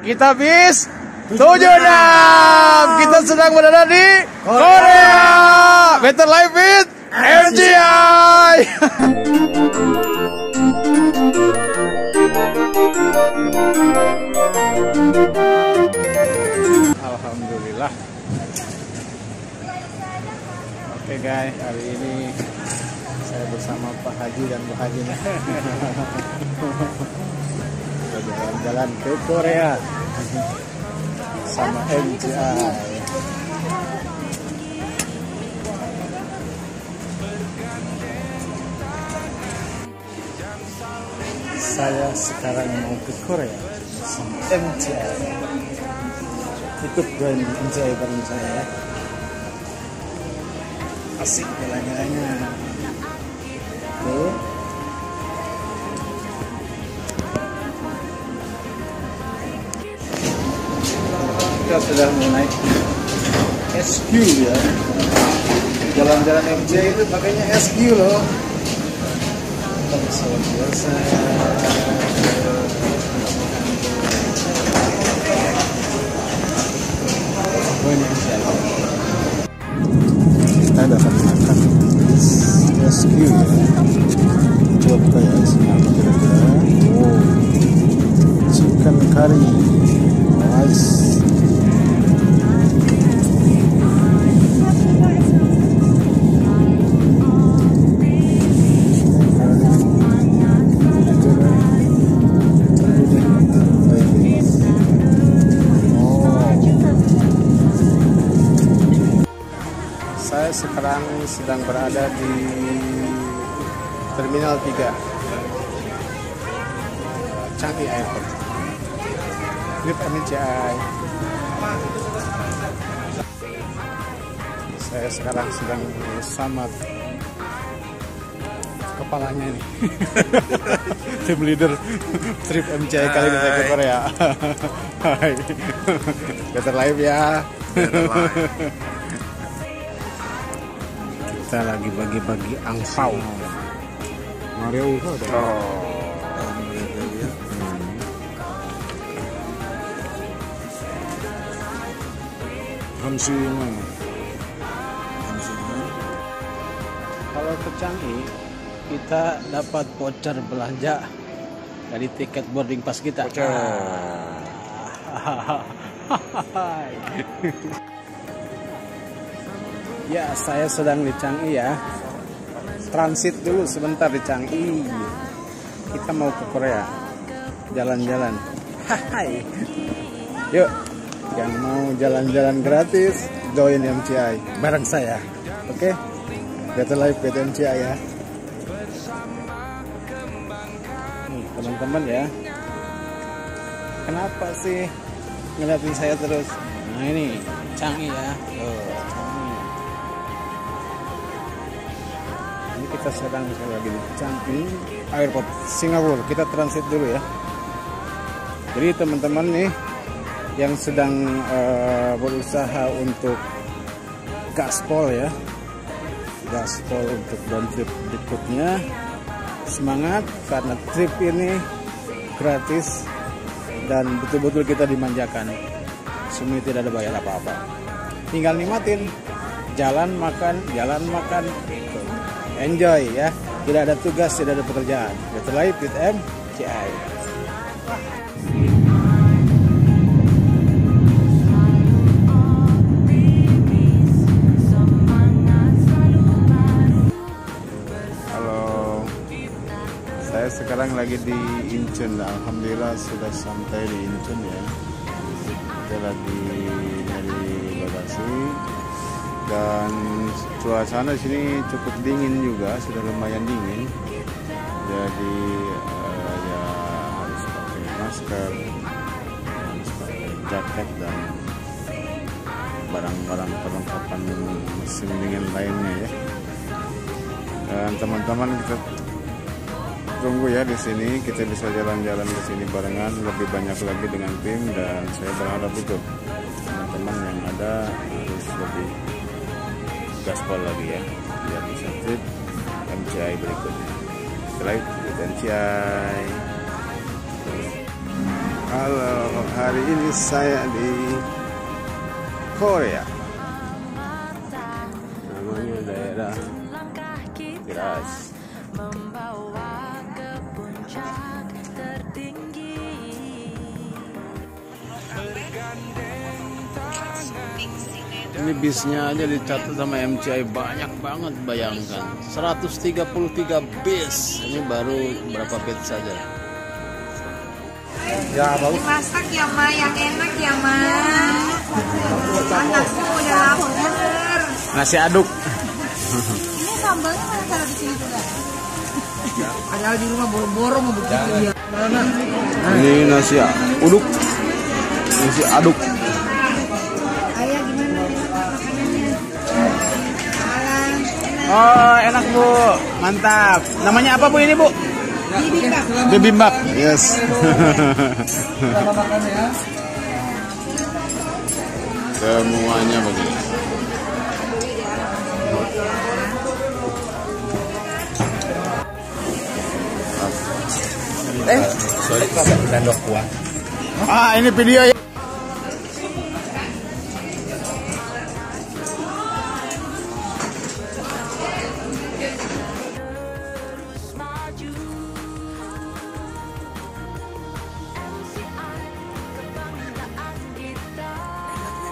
Kita bis 76 Kita sedang berada di Korea. Better Life with MGI Alhamdulillah. Oke guys. Hari ini saya bersama Pak Haji dan Bu Haji jalan-jalan ke Korea sama MCI. Saya sekarang mau ke Korea sama MCI. Ikut brand MCI bareng saya ya. Asik jalan-jalannya. Tuh. Sudah mau naik SQ ya. Jalan-jalan MJ itu pakainya SQ loh. Pesawat biasa kita dapat makan SQ ya. Coba ya semua kira-kira? Oh chicken curry sekarang sedang berada di Terminal 3 Changi Airport. With MCI Saya sekarang sedang bersama kepalanya ini. Tim leader trip MCI kali ini saya ke Korea Hai. Better live ya kita lagi bagi-bagi angpau Mario Uho ada Hamsi mana? Kalau ke Changi kita dapat voucher belanja dari tiket boarding pass kita. ya, saya sedang di Changi ya. Transit dulu sebentar di Changi. Kita mau ke Korea. Jalan-jalan. Hai. Yuk, yang mau jalan-jalan gratis, join MCI bareng saya. Oke? Better Life with MCI ya. Nih, teman-teman ya. Kenapa sih ngeliatin saya terus? Nah ini, Changi ya. Oh, kita sedang lagi di Changi Airport Singapura. Kita transit dulu ya. Jadi teman-teman nih yang sedang uh, berusaha untuk gaspol ya. Gaspol untuk down trip berikutnya. Semangat karena trip ini gratis dan betul-betul kita dimanjakan. Semua tidak ada bayar apa-apa. Tinggal nikmatin. Jalan makan jalan makan enjoy ya. Tidak ada tugas tidak ada pekerjaan. Betul life with MCI saya sekarang lagi di Incheon. Alhamdulillah sudah sampai di Incheon ya. Kita lagi nyari bagasi dan suasana sini cukup dingin juga sudah lumayan dingin. Jadi uh, ya harus pakai masker harus pakai jaket dan barang-barang perlengkapan musim dingin lainnya ya. Dan teman-teman kita tunggu ya di sini. Kita bisa jalan-jalan ke sini barengan lebih banyak lagi dengan tim dan saya berharap itu teman-teman yang ada harus lebih gaspol lagi ya biar bisa trip MCI berikutnya. Setelah itu MCI. Halo, hari ini saya di Korea. Namanya daerah Tiras. Ini bisnya aja dicatat sama MCI banyak banget bayangkan 133 bis Ini baru berapa bed saja Ya, bagus. Dimasak ya Ma, yang enak ya Ma. Anakku udah lapar. Nasi aduk Ini sambalnya mana taruh di sini juga? Ada di rumah boro-boro mau begitu ya. Mana? Ini nasi uduk Nasi aduk Oh enak bu Mantap Namanya apa bu ini bu? Bibimbap. Bibimbap Yes ya. Semuanya begini Eh, sorry, sendok kuah. Ah ini video ya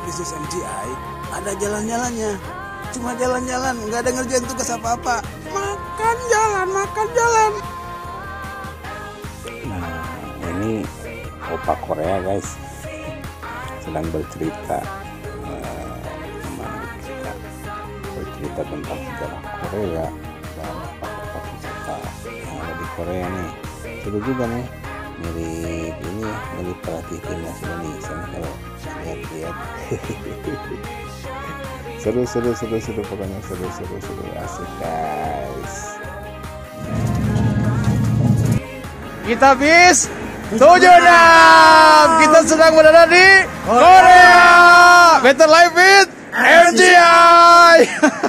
bisnis MGI ada jalan-jalannya. Cuma jalan-jalan nggak ada ngerjain tugas apa-apa. Makan jalan makan jalan. Nah ini opa Korea guys. Sedang bercerita eh, teman kita. Bercerita tentang sejarah Korea dan tempat-tempat wisata yang ada di Korea nih seru juga nih mirip ini ya mirip pelatih timnas Indonesia nih kalau lihat-lihat seru seru seru seru pokoknya seru seru seru. Asik guys. Kita bis tujuh enam. Kita sedang berada di Korea. Better Life with MGI